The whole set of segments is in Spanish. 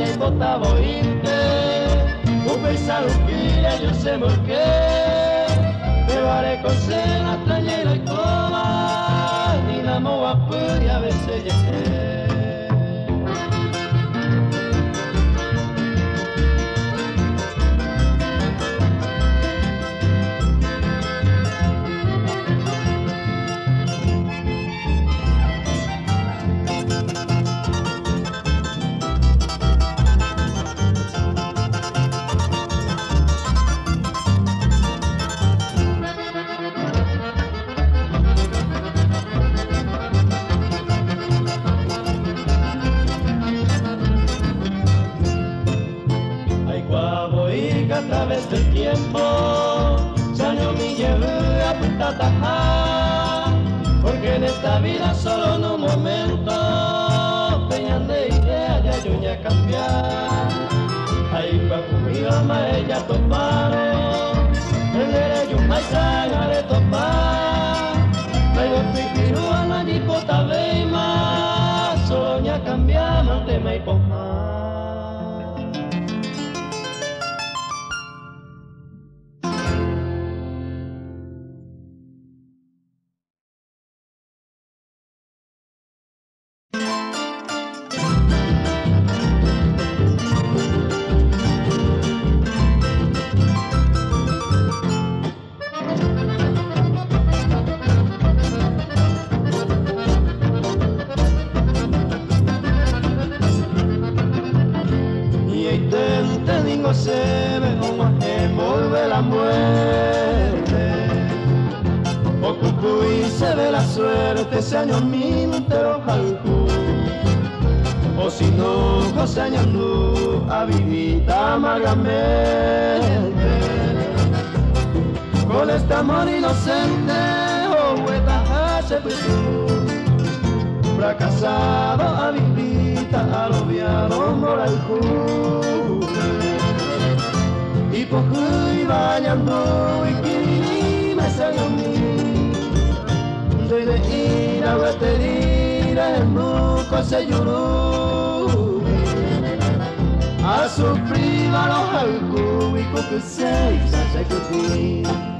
nem botava o inte O pensar un pila, yo sé por qué. Me varé con cena, trañé la escoba Ni la moa pude a veces 想對咪搏下？con este amor inocente, oh, esta se fracasado a vivita, a lo viano moral y por y bañando y que me salió mi soy de ir a batería en buco se lloró a sufrir a los alcohólicos que se se que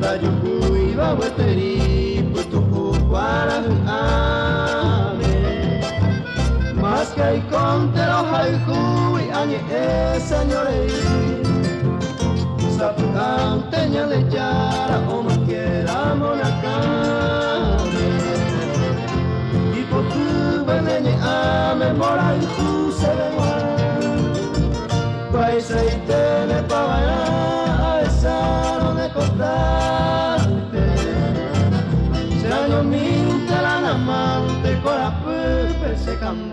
Banda yuku iba weteri putuku para ame Mas que y contero haiku y añe e señore Sapuan teña le yara o ma quiera monacame Y potu beneñe ame mora y tu se venga Paisa y सकम्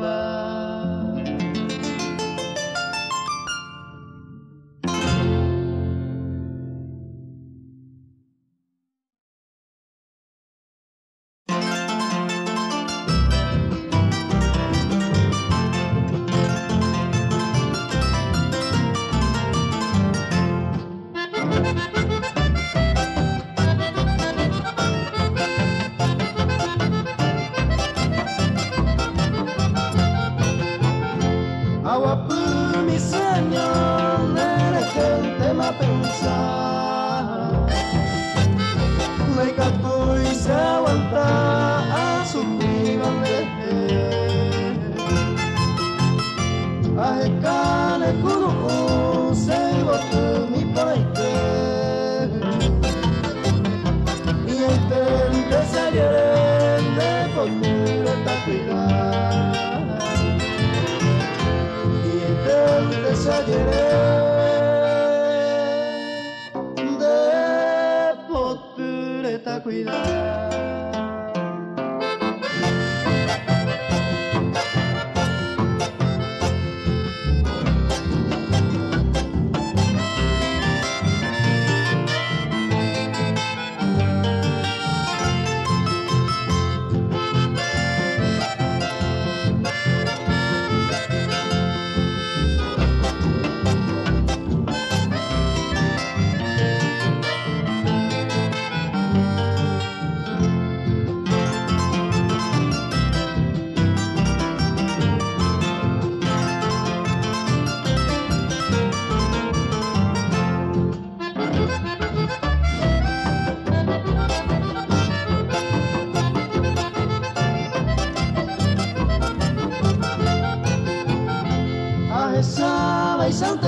quiere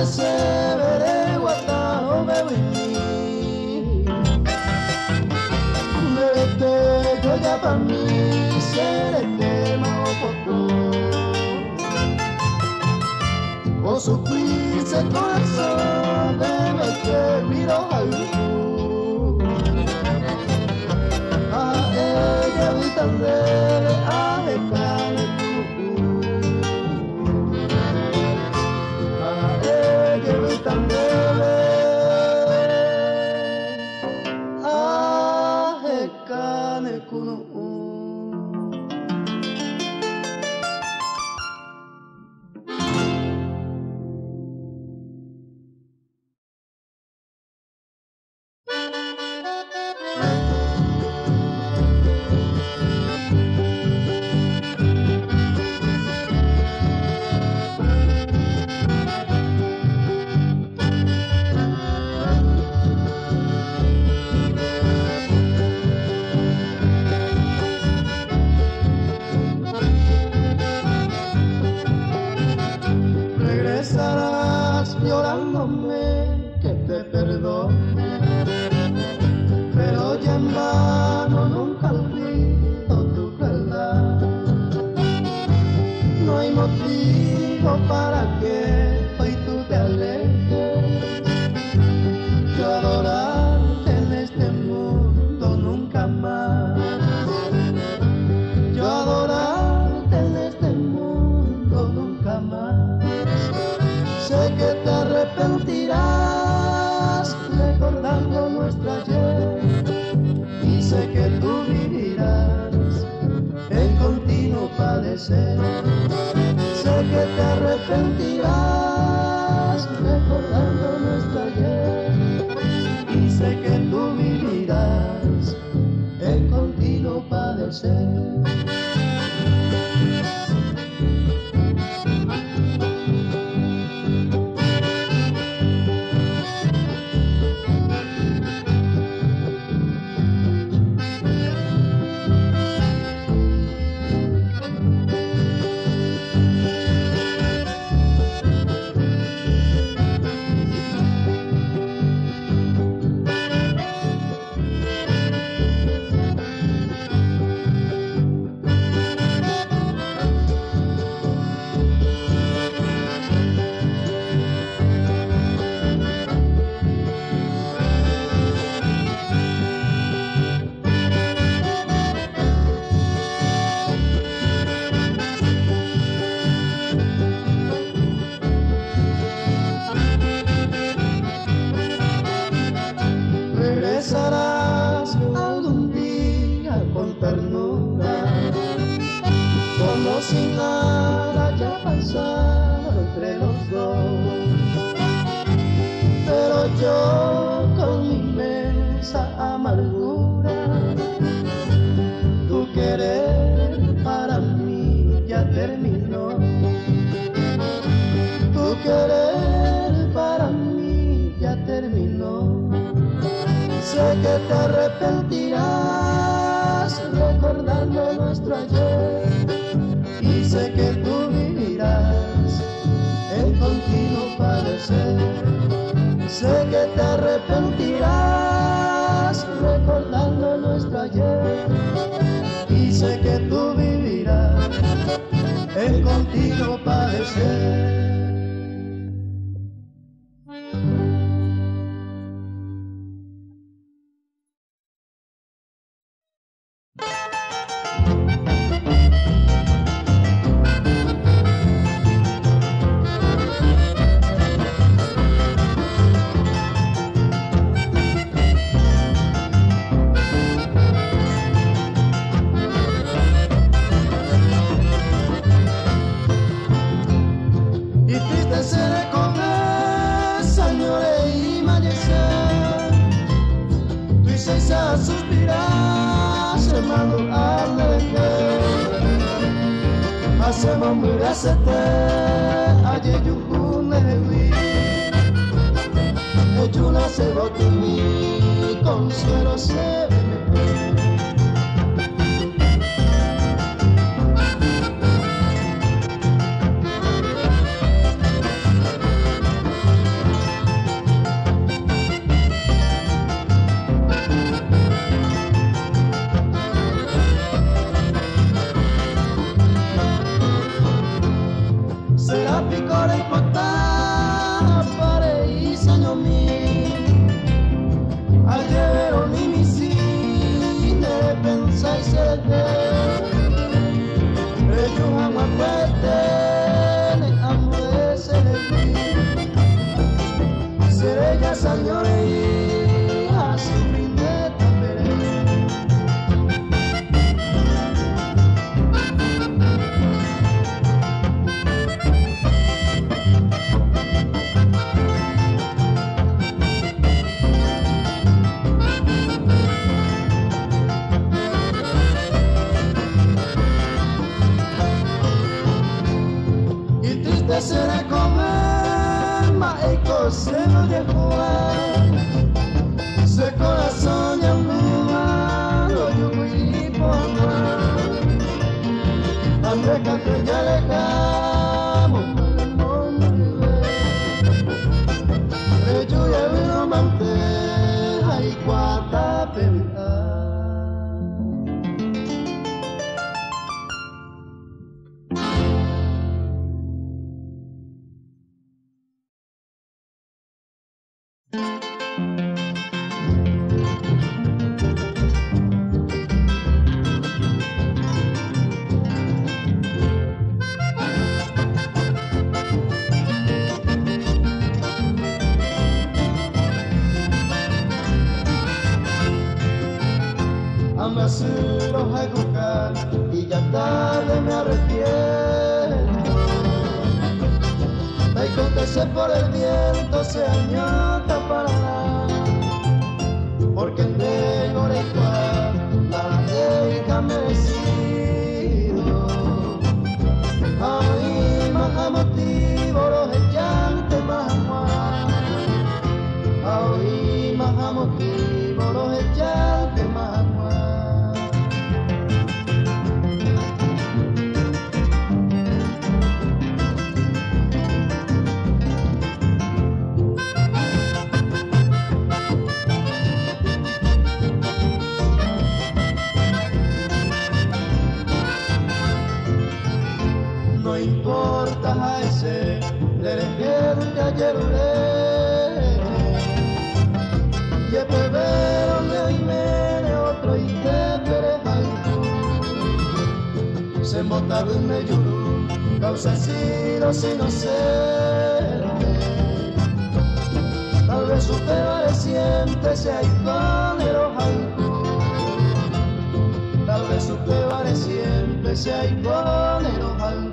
Ahesaba y Santa Severe guata o bebini Bebete yo ya pa' mí serete mao poco O sufrirse el corazón de que miro al A ella vi sé que te arrepentirás recordando nuestro ayer. Y sé que tú vivirás en continuo padecer. Sé que te arrepentirás recordando nuestro ayer. Y sé que tú vivirás en continuo padecer querer para mí ya terminó. Sé que te arrepentirás recordando nuestro ayer y sé que tú vivirás el continuo padecer. Sé que te arrepentirás recordando nuestro ayer y sé que tú vivirás el continuo padecer. Murasete Aye yukune hewi Echuna se botumi Consuelo se André Cacanha Legamo porque tengo la. vez me lloró, causa sido sin hacerme. Tal vez usted pareciente si hay conero algo. Tal vez usted pareciente si hay conero algo.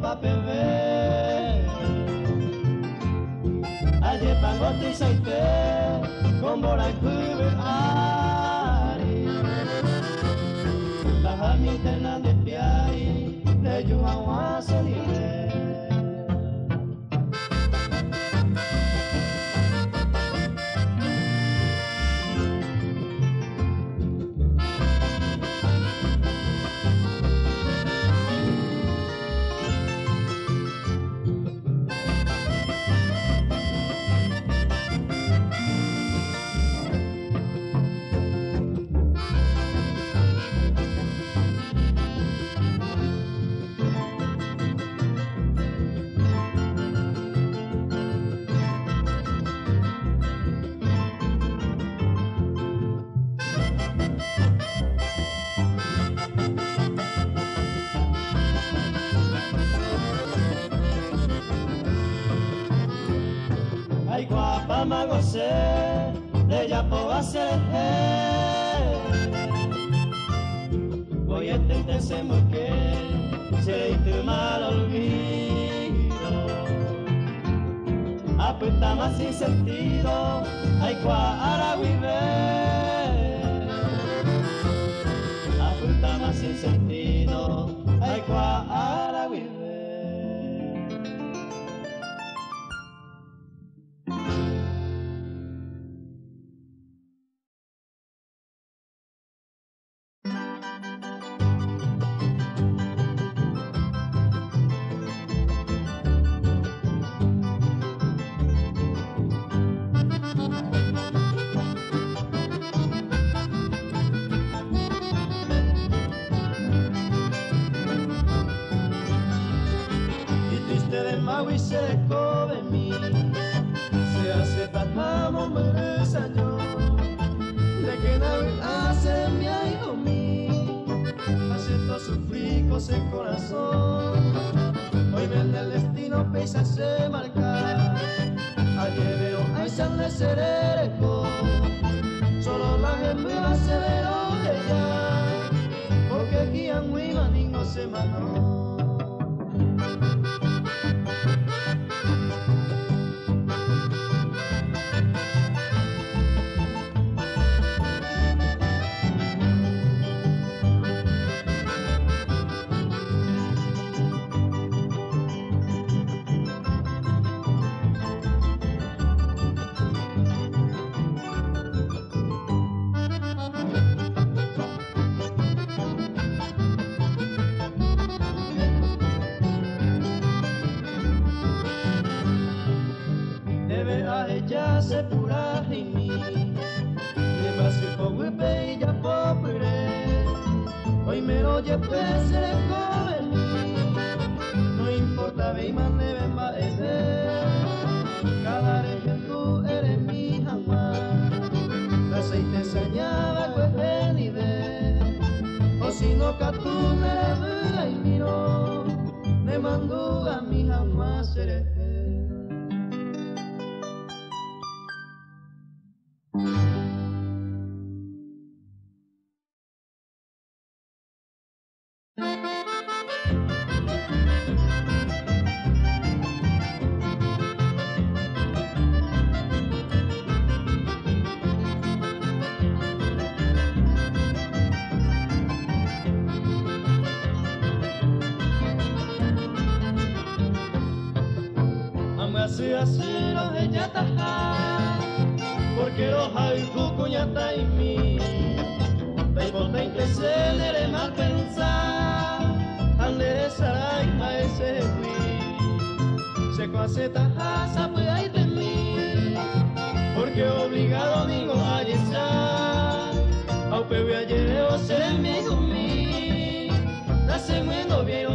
pa' beber. Allé pangote y saite, con bola cube ari. La de de magose de ya po hacer Voy a intentar se que se tu mal olvido. Apuesta más sin sentido hay cuara viver. Apuesta más sin sentido hay cuara se marcar Ayer hay san le serereko Solo la gente gemela se veró ella Porque aquí a muy maningo se manó se me novieron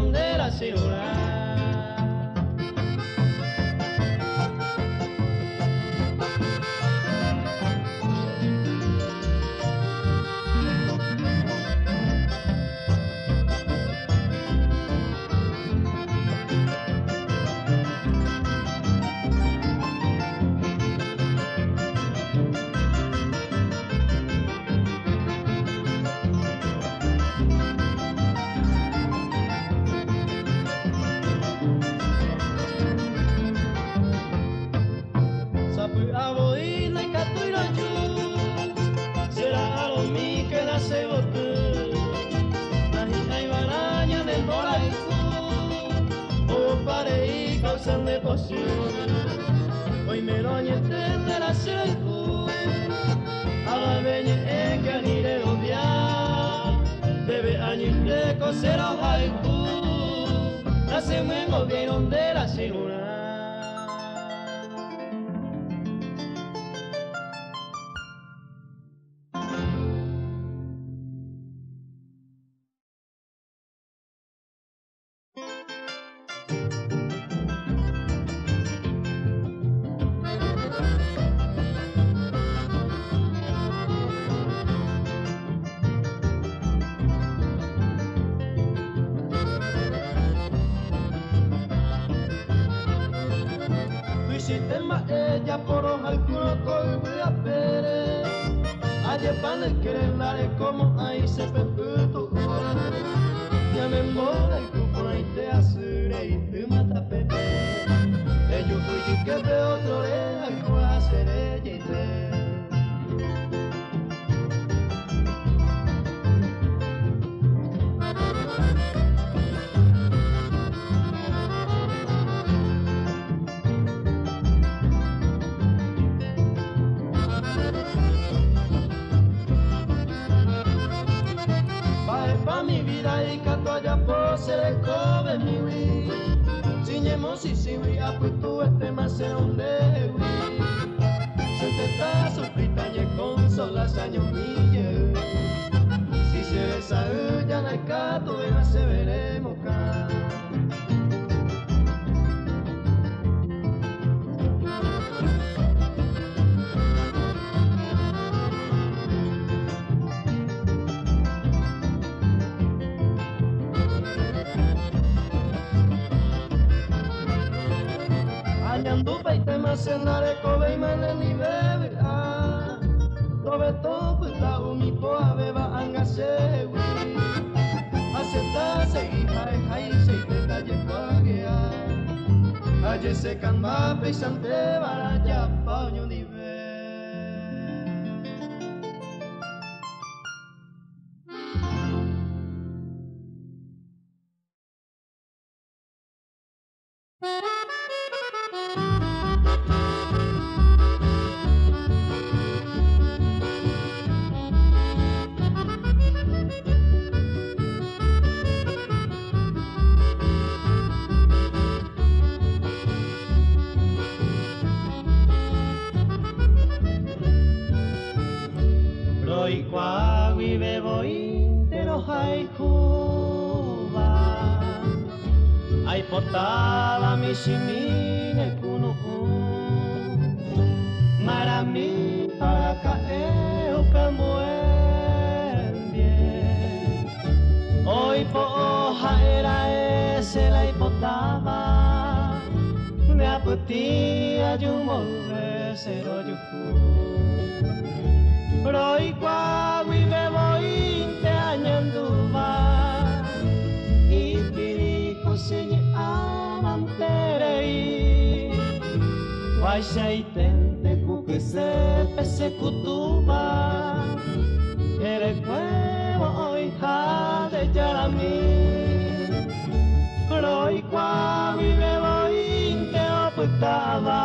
abenye ekanire obya bebe anyiteko haiku nasemwengo byeirondera sirura se le cobe mi wi Signemo si si wi a putu este ma se onde wi Se te ta sofrita ye consola saño mille. Si se besa ya na venga senare kobe imane ni bebe ah Kobe topu ta umi po aveva anga sewi Aseta segi hai hai se te talle kwagea Aye se kanma pesante bara ya paño ni haikua Ai potala mi shimine kuno Mara mi para kae o kamoembie Oi po o haera ese la hipotaba Me aputia yumo vesero yuku. Pero igual Vai și ai tente cu câsepe se cutuba Ere cuevo oi ha de jarami Roi qua mi bevo inte o putava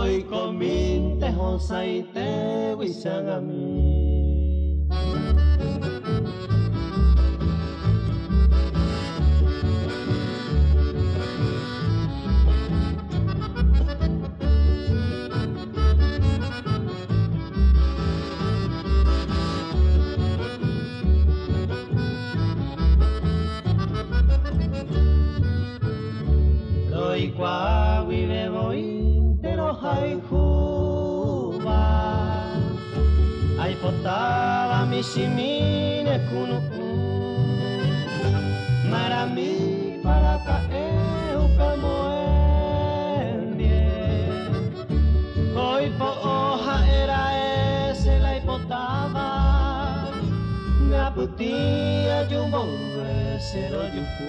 Oi cominte hosai te wisagami Chławi wointero haihuba Ai potala mishimine kunu Marami parata eu pemoendie Hoi po oha era ese la hipotaba. Ngaputia jumbo ese lo yuku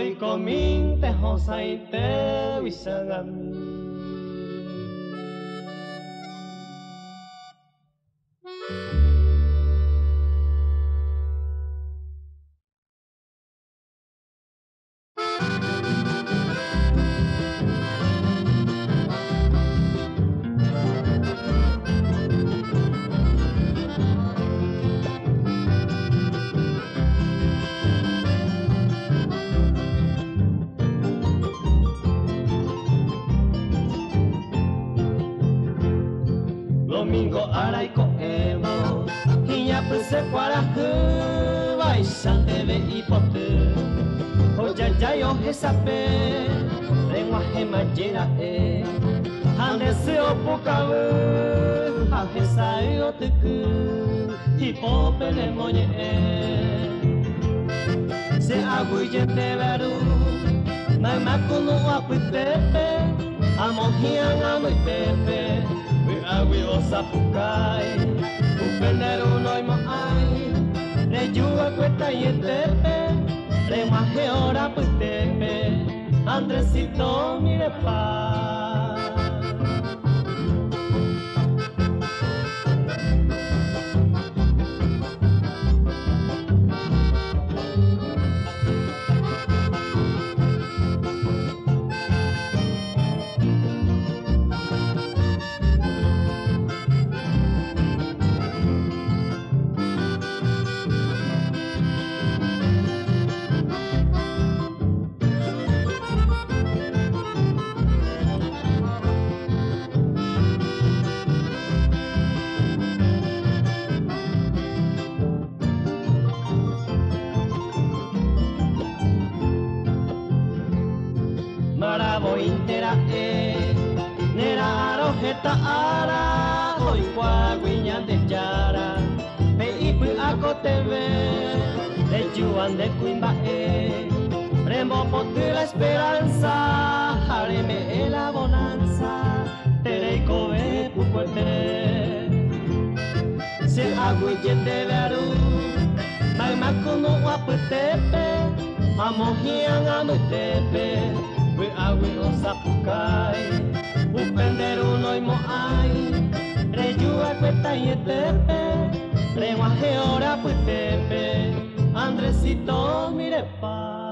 soiko min teho saite wisagami agui gente veru Mai makunu apuitepe Amohiang amuitepe We agui o sapukai Upendero noi mo ai Le jua cuesta y tepe Le maje ora puitepe Andresito mire pa arojeta ara Hoi kwa guiñan de chara Pe ipu ako teve De juan de cuimba e Rembo potu la esperanza Hareme e la bonanza Tereiko e pupuete Se aguillen de veru Mai makuno waputepe Amohian amutepe We awi o sapukai Upendero noi mo ai Rejua cueta y etepe Reguaje ora putepe Andresito mire pa